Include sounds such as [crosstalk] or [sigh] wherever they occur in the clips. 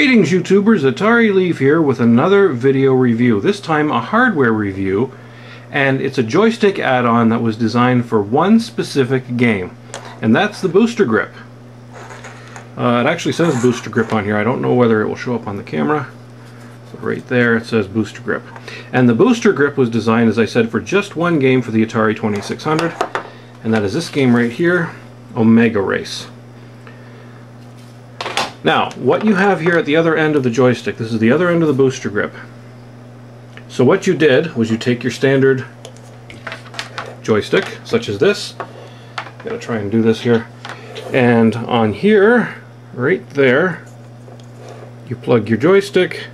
Greetings YouTubers, Atari Leaf here with another video review. This time a hardware review and it's a joystick add-on that was designed for one specific game and that's the Booster Grip. Uh, it actually says Booster Grip on here. I don't know whether it will show up on the camera. So right there it says Booster Grip. And the Booster Grip was designed, as I said, for just one game for the Atari 2600 and that is this game right here, Omega Race. Now, what you have here at the other end of the joystick, this is the other end of the booster grip. So what you did was you take your standard joystick, such as this. Gotta try and do this here. And on here, right there, you plug your joystick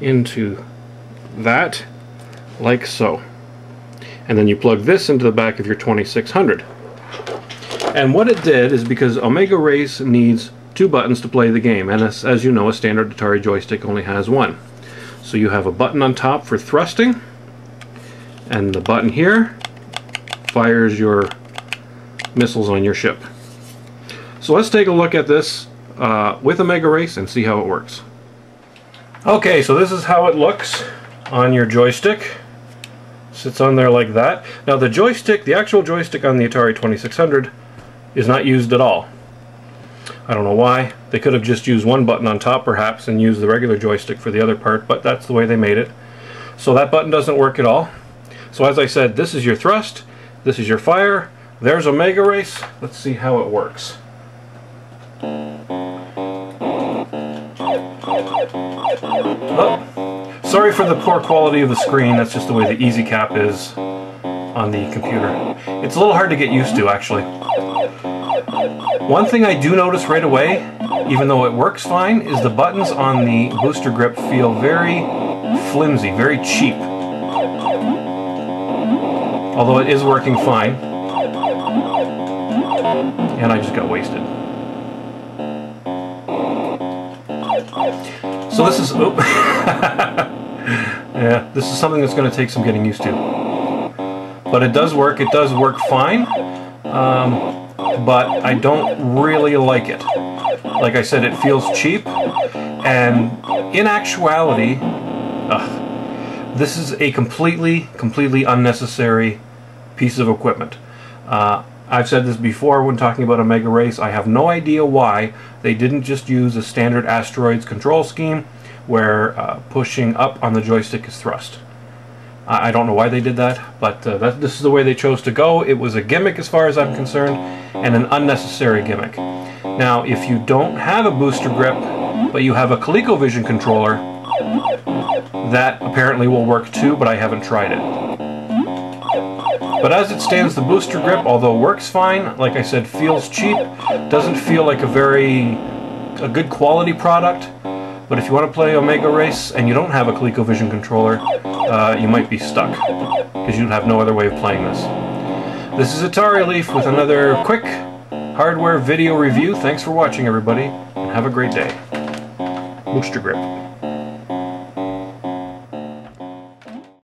into that, like so. And then you plug this into the back of your 2600. And what it did is because Omega Race needs two buttons to play the game, and as, as you know, a standard Atari joystick only has one. So you have a button on top for thrusting, and the button here fires your missiles on your ship. So let's take a look at this uh, with Omega Race and see how it works. Okay, so this is how it looks on your joystick. Sits on there like that. Now the joystick, the actual joystick on the Atari 2600 is not used at all. I don't know why. They could have just used one button on top perhaps and used the regular joystick for the other part, but that's the way they made it. So that button doesn't work at all. So as I said, this is your thrust, this is your fire, there's Omega Race. Let's see how it works. Oh, sorry for the poor quality of the screen, that's just the way the EZ-Cap is on the computer. It's a little hard to get used to actually. One thing I do notice right away, even though it works fine, is the buttons on the booster grip feel very flimsy, very cheap. Although it is working fine. And I just got wasted. So this is, oh, [laughs] yeah, this is something that's going to take some getting used to. But it does work, it does work fine. Um, but I don't really like it. Like I said, it feels cheap, and in actuality, ugh, this is a completely, completely unnecessary piece of equipment. Uh, I've said this before when talking about Omega Race. I have no idea why they didn't just use a standard asteroids control scheme where uh, pushing up on the joystick is thrust. I don't know why they did that, but uh, that, this is the way they chose to go. It was a gimmick as far as I'm concerned, and an unnecessary gimmick. Now, if you don't have a booster grip, but you have a ColecoVision controller, that apparently will work too, but I haven't tried it. But as it stands, the booster grip, although works fine, like I said, feels cheap, doesn't feel like a very a good quality product. But if you want to play Omega Race and you don't have a ColecoVision controller, uh, you might be stuck, because you have no other way of playing this. This is Atari Leaf with another quick hardware video review. Thanks for watching, everybody, and have a great day. Booster Grip.